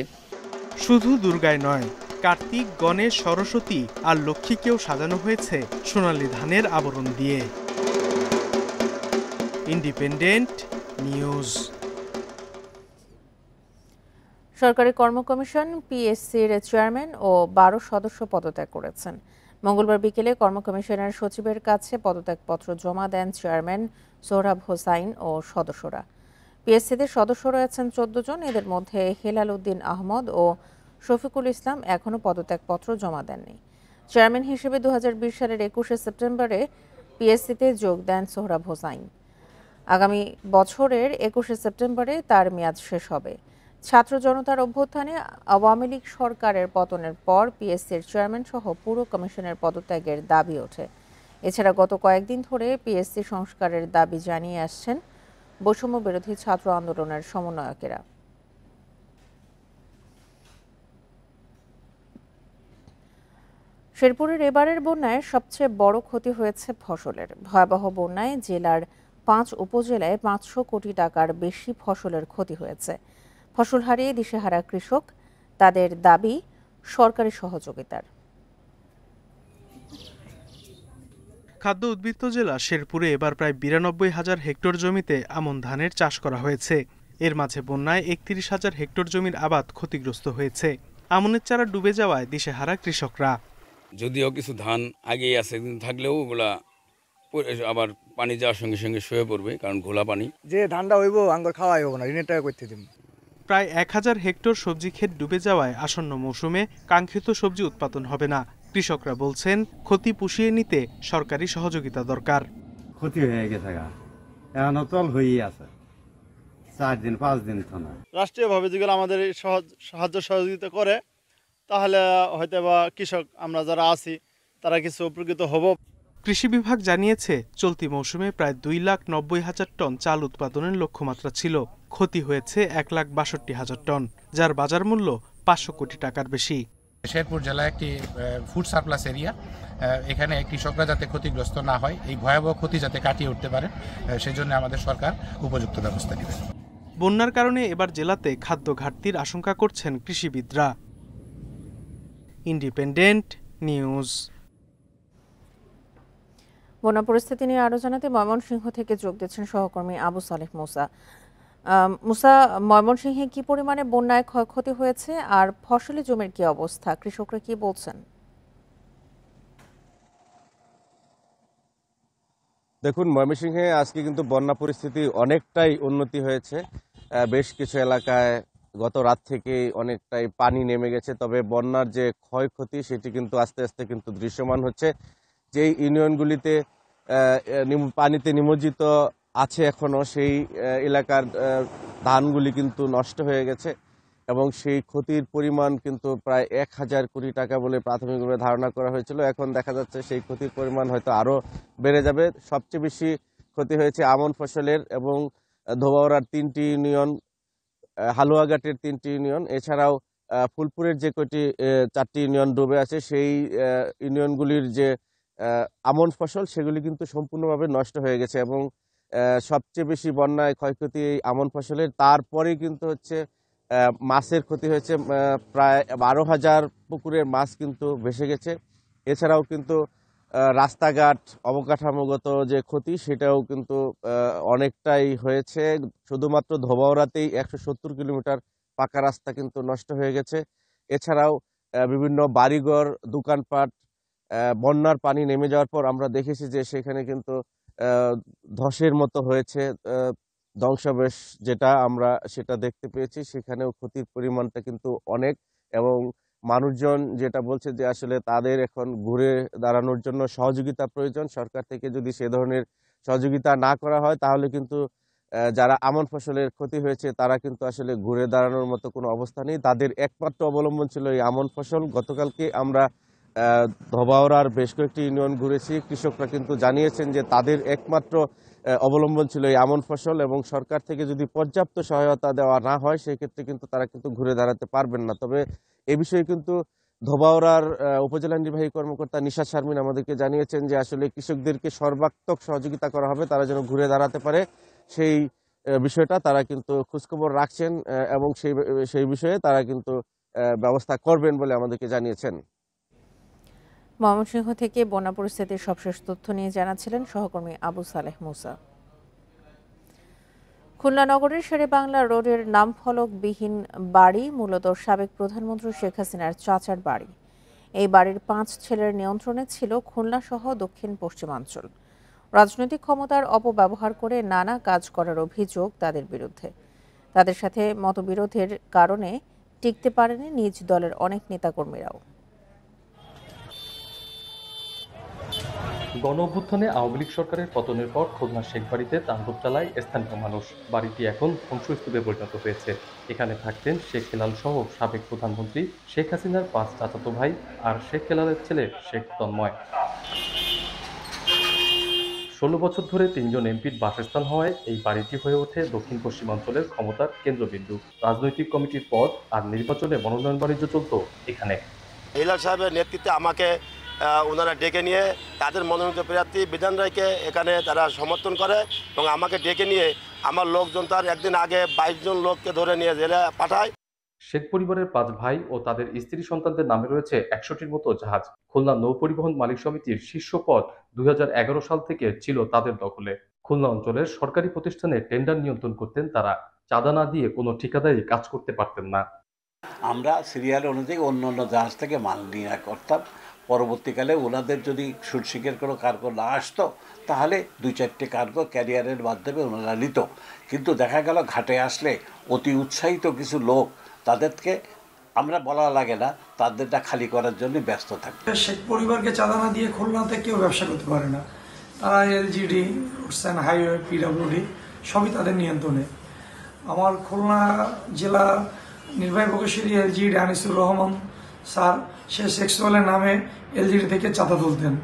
শুধু দুর্গায় নয় কার্তিক গণেশ সরস্বতী আর লক্ষ্মীকেও সাজানো হয়েছে সোনালী ধানের আবরণ দিয়ে। Independent News. সরকারি কর্ম কমিশন পিএসসির চেয়ারম্যান ও বারো সদস্য পদত্যাগ করেছেন। মঙ্গলবার বিকেলে কর্ম কমিশনের সচিবের কাছে পদত্যাগপত্র জমা দেন চেয়ারম্যান সোহরাব হোসাইন ও সদস্যরা। পিএসসিতে সদস্য রয়েছেন চোদ্দ জন। এদের মধ্যে হেলাল উদ্দিন আহমদ ও শফিকুল ইসলাম এখনও পদত্যাগপত্র জমা দেননি। চেয়ারম্যান হিসেবে দু হাজার বিশ সালের একুশে সেপ্টেম্বরে পিএসসিতে যোগ দেন সোহরাব হোসাইন। আগামী বছরের একুশে সেপ্টেম্বরে তার মেয়াদ শেষ হবে। ছাত্র জনতার অভ্যুত্থানে আওয়ামী লীগ সরকারের পতনের পর পিএসসির চেয়ারম্যান সহ পুরো কমিশনের পদত্যাগের দাবি ওঠে। এছাড়া গত কয়েকদিন ধরে পিএসসি সংস্কারের দাবি জানিয়ে আসছেন বৈষম্য বিরোধী ছাত্র আন্দোলনের সমন্বয়কেরা। শেরপুরের এবারের বন্যায় সবচেয়ে বড় ক্ষতি হয়েছে ফসলের। ভয়াবহ বন্যায় জেলার পাঁচ উপজেলায় পাঁচশো কোটি টাকার বেশি ফসলের ক্ষতি হয়েছে। ফসল হারিয়ে দিশেহারা কৃষক তাদের দাবি সরকারি সহযোগিতার। খাদ্য উদ্বৃত্ত জেলা শেরপুরে এবার প্রায় বিরানব্বই হাজার হেক্টর জমিতে আমন ধানের চাষ করা হয়েছে। এর মাঝে বন্যায় একত্রিশ হাজার হেক্টর জমির আবাদ ক্ষতিগ্রস্ত হয়েছে। আমনের চারা ডুবে যাওয়ায় দিশেহারা কৃষকরা। যদিও কিছু ধান আগেই আছে থাকলেও ওগুলা আবার পানি যাওয়ার সঙ্গে সঙ্গে শুয়ে পড়বে কারণ ঘোলা পানি। যে ধানটা হইব আঙ্গুর খাওয়াই হব না ঋণের টাকা করতে দিন প্রায় এক হাজার হেক্টর সবজি ক্ষেত ডুবে যাওয়ায় আসন্ন মৌসুমে কাঙ্ক্ষিত সবজি উৎপাদন হবে না। কৃষকরা বলছেন ক্ষতি পুষিয়ে নিতে সরকারি সহযোগিতা দরকার। ক্ষতি হয়ে গেছে গা। এখন তল হয়েই আছে। চার দিন পাঁচ দিন তো না। রাষ্ট্রীয়ভাবে যেগুলো আমাদের সহজ সাহায্য সহযোগিতা করে তাহলে হয়তো বা কৃষক আমরা যারা আছি তারা কিছু উপকৃত হব। কৃষি বিভাগ জানিয়েছে চলতি মৌসুমে প্রায় দুই লাখ নব্বই হাজার টন চাল উৎপাদনের লক্ষ্যমাত্রা ছিল। ক্ষতি হয়েছে এক লাখ বাষট্টি হাজার টন যার বাজার মূল্য পাঁচশো কোটি টাকার বেশি। শেরপুর জেলা একটি ফুড সারপ্লাস এরিয়া এখানে কৃষকরা যাতে ক্ষতিগ্রস্ত না হয় এই ভয়াবহ ক্ষতি যাতে কাটিয়ে উঠতে পারে সেজন্য আমাদের সরকার উপযুক্ত ব্যবস্থা নেবে। বন্যার কারণে এবার জেলাতে খাদ্য ঘাটতির আশঙ্কা করছেন কৃষিবিদরা। ইন্ডিপেন্ডেন্ট নিউজ বন্যা পরিস্থিতি নিয়ে আরও জানাতে ময়মনসিংহ থেকে যোগ দিচ্ছেন সহকর্মী আবু সালেহ মুসা। মুসা, ময়মনসিংহে কি পরিমাণে বন্যায় ক্ষয়ক্ষতি হয়েছে আর ফসলি জমির কি অবস্থা? কৃষকরা কি বলছেন? দেখুন, ময়মনসিংহে আজকে কিন্তু বন্যা পরিস্থিতি অনেকটাই উন্নতি হয়েছে। বেশ কিছু এলাকায় গত রাত থেকে অনেকটাই পানি নেমে গেছে, তবে বন্যার যে ক্ষয়ক্ষতি সেটি কিন্তু আস্তে আস্তে কিন্তু দৃশ্যমান হচ্ছে। যেই ইউনিয়নগুলিতে পানিতে নিমজ্জিত আছে এখনও সেই এলাকার ধানগুলি কিন্তু নষ্ট হয়ে গেছে এবং সেই ক্ষতির পরিমাণ কিন্তু প্রায় এক হাজার কোটি টাকা বলে প্রাথমিকভাবে ধারণা করা হয়েছিল। এখন দেখা যাচ্ছে সেই ক্ষতির পরিমাণ হয়তো আরও বেড়ে যাবে। সবচেয়ে বেশি ক্ষতি হয়েছে আমন ফসলের এবং ধোবাউড়ার তিনটি ইউনিয়ন হালুয়াঘাটের তিনটি ইউনিয়ন। এছাড়াও ফুলপুরের যে আহ, চারটি ইউনিয়ন ডুবে আছে সেই ইউনিয়নগুলির যে আমন ফসল, সেগুলি কিন্তু সম্পূর্ণভাবে নষ্ট হয়ে গেছে এবং সবচেয়ে বেশি বন্যায় ক্ষয়ক্ষতি এই আমন ফসলের। তারপরেই কিন্তু হচ্ছে মাছের ক্ষতি হয়েছে প্রায় বারো হাজার পুকুরের মাছ কিন্তু ভেসে গেছে। এছাড়াও কিন্তু রাস্তাঘাট অবকাঠামোগত যে ক্ষতি, সেটাও কিন্তু অনেকটাই হয়েছে। শুধুমাত্র ধোবাওড়াতেই একশো সত্তর কিলোমিটার পাকা রাস্তা কিন্তু নষ্ট হয়ে গেছে। এছাড়াও বিভিন্ন বাড়িঘর, দোকানপাট বন্যার পানি নেমে যাওয়ার পর আমরা দেখেছি যে সেখানে কিন্তু ধসের মতো হয়েছে ধ্বংসাবেশ যেটা আমরা সেটা দেখতে পেয়েছি। সেখানেও ক্ষতির পরিমাণটা কিন্তু অনেক এবং মানুষজন যেটা বলছে যে আসলে তাদের এখন ঘুরে দাঁড়ানোর জন্য সহযোগিতা প্রয়োজন। সরকার থেকে যদি সে ধরনের সহযোগিতা না করা হয়, তাহলে কিন্তু যারা আমন ফসলের ক্ষতি হয়েছে, তারা কিন্তু আসলে ঘুরে দাঁড়ানোর মতো কোনো অবস্থা নেই। তাদের একমাত্র অবলম্বন ছিল এই আমন ফসল। গতকালকে আমরা ধবাওড়ার বেশ কয়েকটি ইউনিয়ন ঘুরেছি। কৃষকরা কিন্তু জানিয়েছেন যে তাদের একমাত্র অবলম্বন ছিল এই আমন ফসল এবং সরকার থেকে যদি পর্যাপ্ত সহায়তা দেওয়া না হয় সেক্ষেত্রে কিন্তু তারা কিন্তু ঘুরে দাঁড়াতে পারবেন না। তবে এ বিষয়ে কিন্তু ধোবাউড়ার আহ, উপজেলা নির্বাহী কর্মকর্তা নিশা শারমিন আমাদেরকে জানিয়েছেন যে আসলে কৃষকদেরকে সর্বাত্মক সহযোগিতা করা হবে তারা যেন ঘুরে দাঁড়াতে পারে। সেই বিষয়টা তারা কিন্তু খোঁজখবর রাখছেন এবং সেই সেই বিষয়ে তারা কিন্তু ব্যবস্থা করবেন বলে আমাদেরকে জানিয়েছেন। ময়মনসিংহ থেকে বন্যা পরিস্থিতির সবশেষ তথ্য নিয়ে জানাচ্ছিলেন সহকর্মী আবু সালেহ মুসা। খুলনা নগরের শেরে বাংলা রোডের নামফলকবিহীন বাড়ি মূলত সাবেক প্রধানমন্ত্রী শেখ হাসিনার চাচার বাড়ি। এই বাড়ির পাঁচ ছেলের নিয়ন্ত্রণে ছিল খুলনা সহ দক্ষিণ পশ্চিমাঞ্চল। রাজনৈতিক ক্ষমতার অপব্যবহার করে নানা কাজ করার অভিযোগ তাদের বিরুদ্ধে। তাদের সাথে মতবিরোধের কারণে টিকতে পারেনি নিজ দলের অনেক নেতাকর্মীরাও। গণ অভ্যুত্থানে আওয়ামী লীগ সরকারের পতনের পর খুলনা শেখ বাড়িতে তাণ্ডব চালায় স্থানীয় মানুষ। বাড়িটি এখন ধ্বংসস্তূপে পরিণত হয়েছে। এখানে থাকতেন শেখ হেলাল সহ সাবেক প্রধানমন্ত্রী শেখ হাসিনার পাঁচ চাচাতো ভাই আর শেখ হেলালের ছেলে শেখ তন্ময়। ষোলো বছর ধরে তিনজন এমপির বাসস্থান হওয়ায় এই বাড়িটি হয়ে ওঠে দক্ষিণ পশ্চিমাঞ্চলের ক্ষমতার কেন্দ্রবিন্দু। রাজনৈতিক কমিটির পদ আর নির্বাচনে মনোনয়ন বাণিজ্য চলত এখানে। হিলাল সাহেবের নেতৃত্বে আমাকে ওনারা ডেকে নিয়ে তাদের মনোনীত প্রার্থী বিধান রায়কে এখানে তারা সমর্থন করে এবং আমাকে ডেকে নিয়ে আমার লোকজন তার একদিন আগে বাইশ জন লোককে ধরে নিয়ে জেলে পাঠায়। শেখ পরিবারের পাঁচ ভাই ও তাদের স্ত্রী সন্তানদের নামে রয়েছে একশোটির মতো জাহাজ। খুলনা নৌ পরিবহন মালিক সমিতির শীর্ষ পদ দুই হাজার এগারো সাল থেকে ছিল তাদের দখলে। খুলনা অঞ্চলের সরকারি প্রতিষ্ঠানে টেন্ডার নিয়ন্ত্রণ করতেন তারা। চাঁদা না দিয়ে কোনো ঠিকাদারি কাজ করতে পারতেন না। আমরা সিরিয়াল অনুযায়ী অন্য অন্য জাহাজ থেকে মাল নিয়ে করতাম। পরবর্তীকালে ওনাদের যদি সুরশিকের কোনো কার্গো না আসতো, তাহলে দুই চারটে কার্গো ক্যারিয়ারের মাধ্যমে ওনারা নিত। কিন্তু দেখা গেল ঘাটে আসলে অতি উৎসাহিত কিছু লোক তাদেরকে আমরা বলা লাগে না, তাদেরটা খালি করার জন্য ব্যস্ত থাকে শেখ পরিবারকে চাঁদা দিয়ে খুলনাতে কেউ ব্যবসা করতে পারে না। তারা LGD routes and highway, PWD, সবই তাদের নিয়ন্ত্রণে। আমার খুলনা জেলা নির্বাহী প্রকৌশলী এলজিডি আনিসুর রহমান স্যার সে সেক্সুয়ালের নামে এলজিডি থেকে চাঁদা তুলতেন।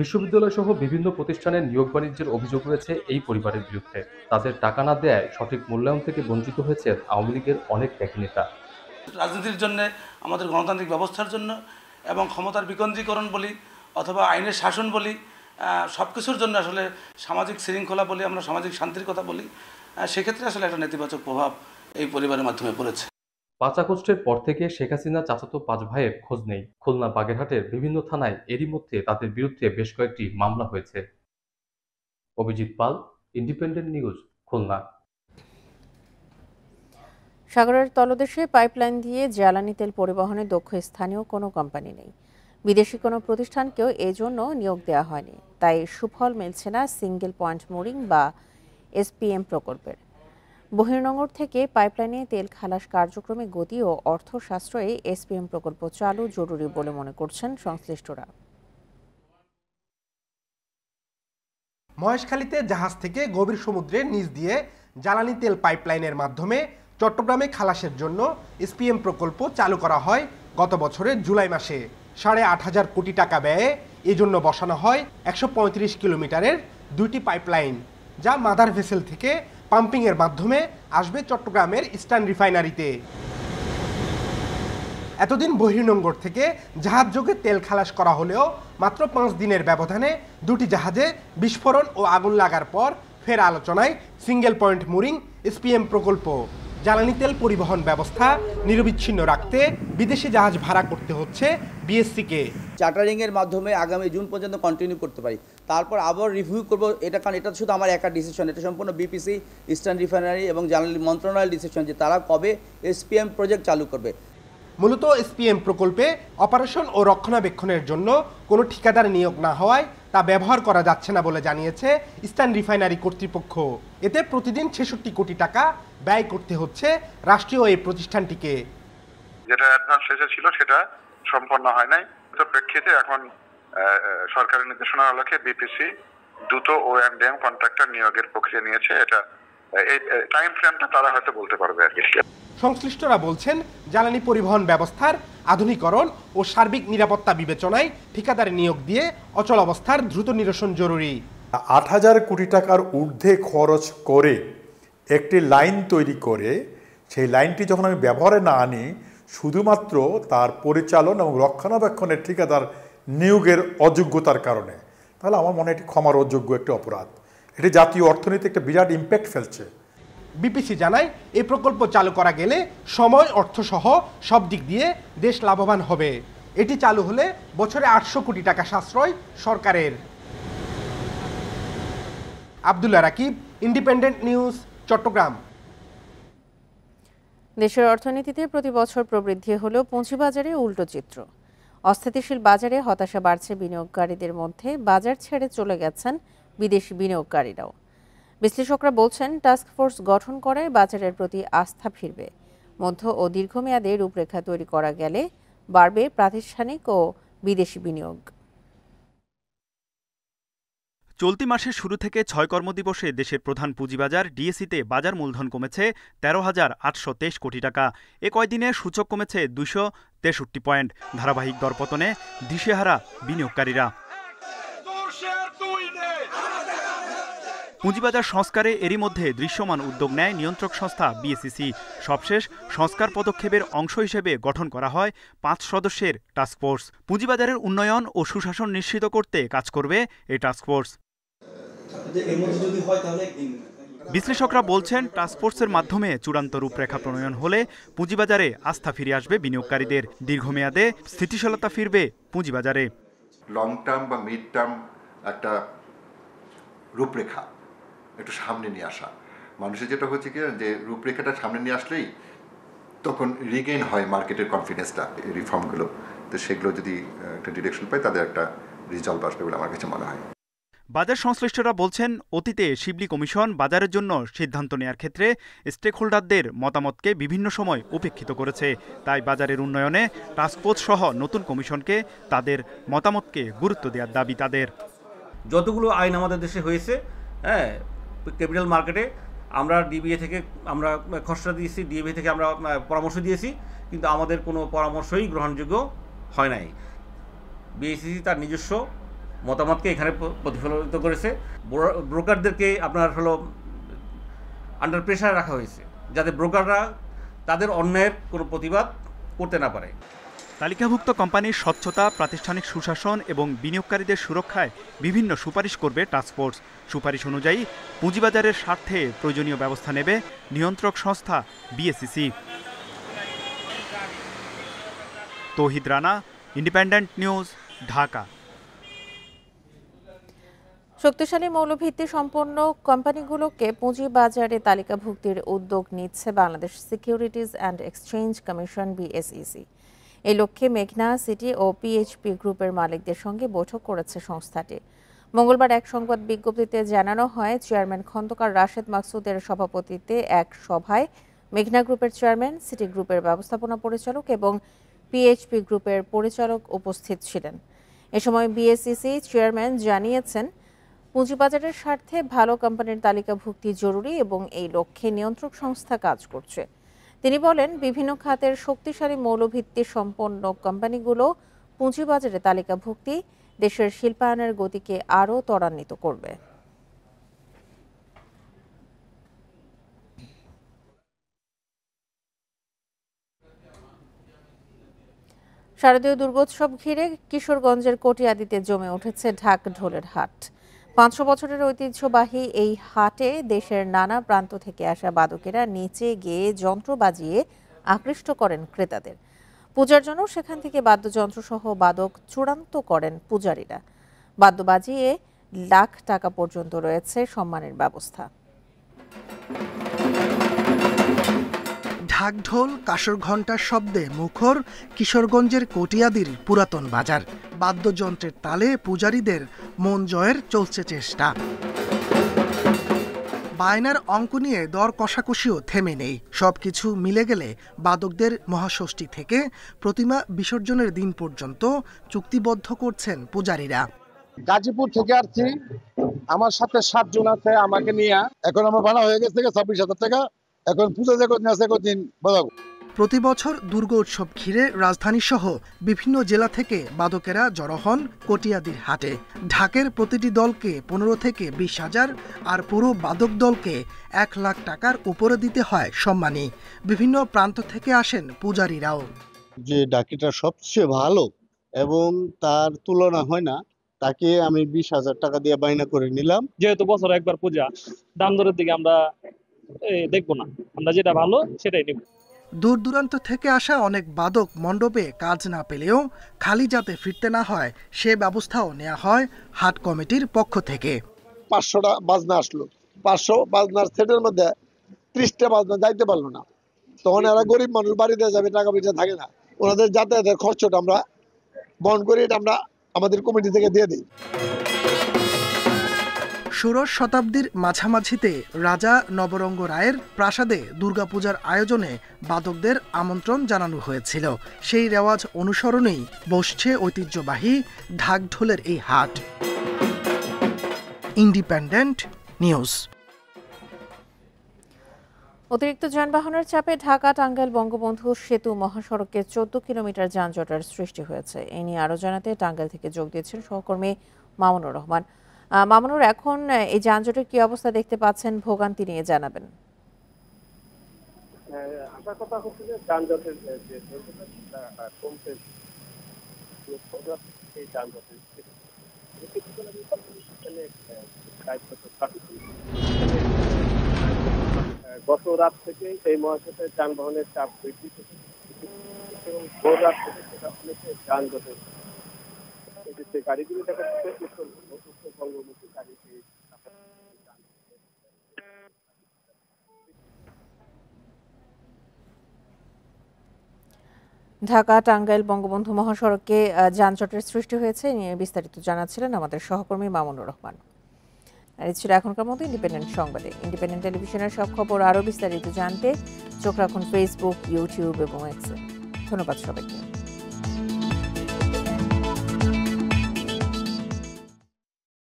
বিশ্ববিদ্যালয় সহ বিভিন্ন প্রতিষ্ঠানের নিয়োগ বাণিজ্যের অভিযোগ রয়েছে এই পরিবারের বিরুদ্ধে। তাদের টাকা না দেয় সঠিক মূল্যায়ন থেকে বঞ্চিত হয়েছে আওয়ামী লীগের অনেক ত্যাগী নেতা। রাজনীতির জন্য আমাদের গণতান্ত্রিক ব্যবস্থার জন্য এবং ক্ষমতার বিকেন্দ্রীকরণ বলি অথবা আইনের শাসন বলি সব কিছুর জন্য আসলে সামাজিক শৃঙ্খলা বলি আমরা সামাজিক শান্তির কথা বলি সেক্ষেত্রে আসলে একটা নেতিবাচক প্রভাব এই পরিবারের মাধ্যমে পড়েছে। পাঁচ পর থেকে শেখ হাসিনা চাচাতো পাঁচ ভাইয়ের খোঁজ নেই। খুলনা বাগেরহাটের বিভিন্ন থানায় এরই মধ্যে তাদের বিরুদ্ধে বেশ কয়েকটি মামলা হয়েছে। Abhijit Pal Independent News Khulna. সাগরের তলদেশে পাইপলাইন দিয়ে জ্বালানি তেল পরিবহনে দক্ষ স্থানীয় কোনো কোম্পানি নেই। বিদেশি কোনো প্রতিষ্ঠানকেও এজন্য নিয়োগ দেওয়া হয়নি। তাই সুফল মিলছে না সিঙ্গেল পয়েন্ট মোরিং বা এসপিএম প্রকল্পের। বহির্নগর থেকে পাইপলাইনে তেল খালাস কার্যক্রমে গতি ও অর্থ সাশ্রয়ে এসপিএম প্রকল্প চালু, জরুরি বলে মনে করছেন সংশ্লিষ্টরা। মহেশখালীতে জাহাজ থেকে গভীর সমুদ্রের নিচ দিয়ে জ্বালানি তেল পাইপলাইনের মাধ্যমে চট্টগ্রামে খালাসের জন্য এসপিএম প্রকল্প চালু করা হয় গত বছরের জুলাই মাসে। সাড়ে আট হাজার কোটি টাকা ব্যয়ে এজন্য বসানো হয় একশো পঁয়ত্রিশ কিলোমিটারের দুইটি পাইপলাইন, যা মাদার ভেসেল থেকে পাম্পিংয়ের মাধ্যমে আসবে চট্টগ্রামের ইস্টার্ন রিফাইনারিতে। এতদিন বহির্নোঙ্গর থেকে জাহাজ যোগে তেল খালাস করা হলেও মাত্র পাঁচ দিনের ব্যবধানে দুটি জাহাজে বিস্ফোরণ ও আগুন লাগার পর ফের আলোচনায় সিঙ্গেল পয়েন্ট মুরিং, এসপিএম প্রকল্প। জ্বালানি তেল পরিবহন ব্যবস্থা নিরবিচ্ছিন্ন রাখতে বিদেশি জাহাজ ভাড়া করতে হচ্ছে বিএসসিকে। চার্টারিংয়ের মাধ্যমে আগামী জুন পর্যন্ত কন্টিনিউ করতে পারি। তারপর আবার রিভিউ করব। এটা কারণ এটা শুধু আমার একা ডিসিশন এটা সম্পূর্ণ বিপিসি ইস্টার্ন রিফাইনারি এবং জ্বালানি মন্ত্রণালয়ের ডিসিশন যে তারা কবে এসপিএম প্রজেক্ট চালু করবে। মূলত এসপিএম প্রকল্পে অপারেশন ও রক্ষণাবেক্ষণের জন্য কোনো ঠিকাদার নিয়োগ না হওয়ায় তা ব্যবহার করা যাচ্ছে না বলে জানিয়েছে ইস্টার্ন রিফাইনারি কর্তৃপক্ষ। এতে প্রতিদিন ছেষট্টি কোটি টাকা ব্যয় করতে হচ্ছে রাষ্ট্রীয় এই প্রতিষ্ঠানটিকে। যেটা অ্যাডভান্স এসেছিল সেটা সম্পন্ন হয় নাই। তো প্রেক্ষিতে এখন সরকারের নির্দেশনার আলোকে বিপিসি দ্রুত ও এন্ড এম কন্ট্রাক্টর নিয়োগের প্রক্রিয়া নিয়েছে। এটা এই টাইম ফ্রেমটা তারা হয়তো বলতে পারবে আর কি। সংশ্লিষ্টরা বলছেন জ্বালানি পরিবহন ব্যবস্থার আধুনিকরণ ও সার্বিক নিরাপত্তা বিবেচনায় ঠিকাদার নিয়োগ দিয়ে অচল অবস্থার দ্রুত নিরসন জরুরি। আট হাজার কোটি টাকার ঊর্ধ্বে খরচ করে একটি লাইন তৈরি করে, সেই লাইনটি যখন আমি ব্যবহারে না আনি, শুধুমাত্র তার পরিচালন এবং রক্ষণাবেক্ষণের ঠিকাদার নিয়োগের অযোগ্যতার কারণে। তাহলে আমার মনে হয় ক্ষমার অযোগ্য একটি অপরাধ। এটি জাতীয় অর্থনীতি একটা বিরাট ইম্প্যাক্ট ফেলছে। বিপিসি জানায়, এই প্রকল্প চালু করা গেলে সময়, অর্থসহ সব দিক দিয়ে দেশ লাভবান হবে। এটি চালু হলে বছরে আটশো কোটি টাকা সাশ্রয় সরকারের। Abdullah Rakib Independent News Chittagong. দেশের অর্থনীতিতে প্রতি বছর প্রবৃদ্ধি হলেও পুঁজিবাজারে উল্টো চিত্র। অস্থিতিশীল বাজারে হতাশা বাড়ছে বিনিয়োগকারীদের মধ্যে, বাজার ছেড়ে চলে গেছেন বিদেশি বিনিয়োগকারীরাও। বিশ্লেষকরা বলছেন, টাস্ক ফোর্স গঠন করে বাজারের প্রতি আস্থা ফিরবে। মধ্য ও দীর্ঘমেয়াদে রূপরেখা তৈরি করা গেলে বাড়বে প্রাতিষ্ঠানিক ও বিদেশি বিনিয়োগ। চলতি মাসের শুরু থেকে ছয় কর্মদিবসে দেশের প্রধান পুঁজিবাজার ডিএসিতে বাজার মূলধন কমেছে তেরো হাজার আটশো তেইশ কোটি টাকা। এ কয়দিনে সূচক কমেছে দুশো তেষট্টি পয়েন্ট। ধারাবাহিক দরপতনে দিশেহারা বিনিয়োগকারীরা। পুঁজিবাজার সংস্কারে এরই মধ্যে দৃশ্যমান উদ্যোগ নেয় নিয়ন্ত্রক সংস্থা বিএসিসি সবশেষ সংস্কার পদক্ষেপের অংশ হিসেবে গঠন করা হয় পাঁচ সদস্যের টাস্কফোর্স। পুঁজিবাজারের উন্নয়ন ও সুশাসন নিশ্চিত করতে কাজ করবে এই টাস্কফোর্স। বিশ্লেষকরা বলছেন টাস্কফোর্সের মাধ্যমে চূড়ান্ত রূপরেখা প্রণয়ন হলে পুঁজিবাজারে আস্থা ফিরে আসবে বিনিয়োগকারীদের। দীর্ঘমেয়াদে স্থিতিশীলতা ফিরবে পুঁজিবাজারে। লং টার্ম বা মিড টার্ম একটা রূপরেখা একটু সামনে নিয়ে আসা। মানুষের যেটা হচ্ছে কি যে রূপরেখাটা সামনে নিয়ে আসলেই তখন রিগেইন হয় মার্কেটের কনফিডেন্সটা রিফর্মগুলো তো সেগুলো যদি একটা ডিরেকশন পায় তাদের একটা রিজলভ আসবে বলে আমার কাছে মনে হয়। বাজার সংশ্লিষ্টরা বলছেন, অতীতে শিবলি কমিশন বাজারের জন্য সিদ্ধান্ত নেয়ার ক্ষেত্রে স্টেক হোল্ডারদের মতামতকে বিভিন্ন সময় উপেক্ষিত করেছে। তাই বাজারের উন্নয়নে টাস্কফোর্স সহ নতুন কমিশনকে তাদের মতামতকে গুরুত্ব দেওয়ার দাবি তাদের। যতগুলো আইন আমাদের দেশে হয়েছে হ্যাঁ ক্যাপিটাল মার্কেটে আমরা ডিবিএ থেকে আমরা খসড়া দিয়েছি ডিএবি থেকে আমরা পরামর্শ দিয়েছি, কিন্তু আমাদের কোনো পরামর্শই গ্রহণযোগ্য হয় নাই। বিএসিসি তার নিজস্ব মতামতকে এখানে প্রতিফলিত করেছে। ব্রো- ব্রোকারদেরকে আপনার হলো আন্ডার প্রেশার রাখা হয়েছে, যাতে ব্রোকাররা তাদের অন্যায়ের কোনো প্রতিবাদ করতে না পারে। তালিকাভুক্ত কোম্পানির স্বচ্ছতা, প্রাতিষ্ঠানিক সুশাসন এবং বিনিয়োগকারীদের সুরক্ষায় বিভিন্ন সুপারিশ করবে টাস্কফোর্স সুপারিশ অনুযায়ী, পুঁজিবাজারের স্বার্থে প্রয়োজনীয় ব্যবস্থা নেবে নিয়ন্ত্রক সংস্থা BACC Touhid Rana Independent News Dhaka. শক্তিশালী মৌলভিত্তি সম্পন্ন কোম্পানিগুলোকে পুঁজিবাজারে তালিকাভুক্তির উদ্যোগ নিচ্ছে Bangladesh securities and exchange commission, BSEC. এই লক্ষ্যে মেঘনা সিটি ও পিএইচপি গ্রুপের মালিকদের সঙ্গে বৈঠক করেছে সংস্থাটি। মঙ্গলবার এক সংবাদ বিজ্ঞপ্তিতে জানানো হয়, চেয়ারম্যান খন্দকার রাশেদ মাকসুদের সভাপতিত্বে এক সভায় মেঘনা গ্রুপের চেয়ারম্যান, সিটি গ্রুপের ব্যবস্থাপনা পরিচালক এবং পিএইচপি গ্রুপের পরিচালক উপস্থিত ছিলেন। এ সময় বিএসইসি চেয়ারম্যান জানিয়েছেন পুঁজিবাজারের স্বার্থে ভালো কোম্পানির তালিকাভুক্তি জরুরি এবং এই লক্ষ্যে নিয়ন্ত্রক সংস্থা কাজ করছে। তিনি বলেন, বিভিন্ন খাতের শক্তিশালী মৌলভিত্তি সম্পন্ন কোম্পানিগুলো পুঁজিবাজারে তালিকাভুক্তি দেশের শিল্পায়নের গতিকে আরও ত্বরান্বিত করবে। শারদীয় দুর্গোৎসব ঘিরে কিশোরগঞ্জের কটিয়াদিতে জমে উঠেছে ঢাক ঢোলের হাট। পাঁচশো বছরের ঐতিহ্যবাহী এই হাটে দেশের নানা প্রান্ত থেকে আসা বাদকেরা নেচে গেয়ে যন্ত্র বাজিয়ে আকৃষ্ট করেন ক্রেতাদের। পূজার জন্য সেখান থেকে বাদ্যযন্ত্র সহ বাদক চূড়ান্ত করেন পূজারীরা। বাদ্য বাজিয়ে লাখ টাকা পর্যন্ত রয়েছে সম্মানের ব্যবস্থা। ঢাকঢোল কাসর ঘণ্টার শব্দে মুখর, কিশোরগঞ্জের কটিয়াদির পুরাতন বাজার। বাদ্যযন্ত্রের তালে পূজারীদের মন জয়ের চলছে চেষ্টা। বায়নার অঙ্ক নিয়ে দর কষাকষিও থেমে নেই। সবকিছু মিলে গেলে বাদকদের মহাষষ্ঠী থেকে প্রতিমা বিসর্জনের দিন পর্যন্ত চুক্তিবদ্ধ করছেন পূজারীরা। গাজীপুর থেকে আসছি। আমার সাথে সাতজন আছে আমাকে নিয়ে। এখন আমার ভাড়া হয়ে গেছে ছাব্বিশ হাজার টাকা। এখন পুজো যে কদিন আছে কদিন বাজাবো। প্রতি বছর দুর্গ উৎসব ঘিরে রাজধানী সহ বিভিন্ন জেলা থেকে বাদকেরা জড়ো হন কটিয়াদির হাটে। ঢাকের প্রতিটি দলকে পনেরো থেকে বিশ হাজার আর পুরো বাদক দলকে এক লাখ টাকার উপরে দিতে হয় সম্মানী। বিভিন্ন প্রান্ত থেকে আসেন পূজারীরাও। যে ডাকিটা সবচেয়ে ভালো এবং তার তুলনা হয় না তাকে আমি বিশ হাজার টাকা দিয়ে বাইনা করে নিলাম। যেহেতু বছর একবার পূজা দাম দরের দিকে আমরা দেখব না। আমরা যেটা ভালো সেটাই নেব। দূর দূরান্ত থেকে আসা অনেক বাদক মণ্ডপে কাজ না পেলেও খালি যাতে ফিরতে না হয় সে ব্যবস্থাও নেওয়া হয় হাট কমিটির পক্ষ থেকে। পাঁচশোটা বাজনা আসলো। পাঁচশো বাজনার সেটের মধ্যে ত্রিশটা বাজনা যাইতে পারল না। তখন এরা গরিব মানুষ বাড়িতে যাবে টাকা পয়সা থাকে না। ওনাদের যাতায়াতের খরচটা আমরা বহন করে এটা আমরা আমাদের কমিটি থেকে দিয়ে দিই। ষোড়শ শতাব্দীর মাঝামাঝিতে রাজা নবরঙ্গ রায়ের প্রাসাদে দুর্গাপূজার আয়োজনে বাদকদের আমন্ত্রণ জানানো হয়েছিল। সেই রেওয়াজ অনুসরণেই বসছে ঐতিহ্যবাহী ঢাকঢোলের এই হাট। Independent News. অতিরিক্ত যানবাহনের চাপে ঢাকা টাঙ্গাইল বঙ্গবন্ধু সেতু মহাসড়কে চোদ্দ কিলোমিটার যানজটের সৃষ্টি হয়েছে। এ নিয়ে আরও জানাতে টাঙ্গাইল থেকে যোগ দিয়েছেন সহকর্মী মামুনুর রহমান। মামুনুর এখন এই যানজটের কি অবস্থা দেখতে পাচ্ছেন ভোগান্তি নিয়ে জানাবেন কথা হচ্ছে যে যানজটের যে গত রাত থেকে এই মহাসড়কে যানবাহনের চাপ বৃদ্ধি এবং ভোর রাত থেকে সেটা যানজটের ঢাকা টাঙ্গাইল বঙ্গবন্ধু মহাসড়কে যানজটের সৃষ্টি হয়েছে নিয়ে বিস্তারিত জানাচ্ছিলেন আমাদের সহকর্মী মামুনুর রহমান। আর ছিল এখনকার মতো ইন্ডিপেন্ডেন্ট সংবাদে। ইন্ডিপেন্ডেন্ট টেলিভিশনের সব খবর আরও বিস্তারিত জানতে চোখ রাখুন ফেসবুক ইউটিউব এবং এক্সে ধন্যবাদ সবাইকে।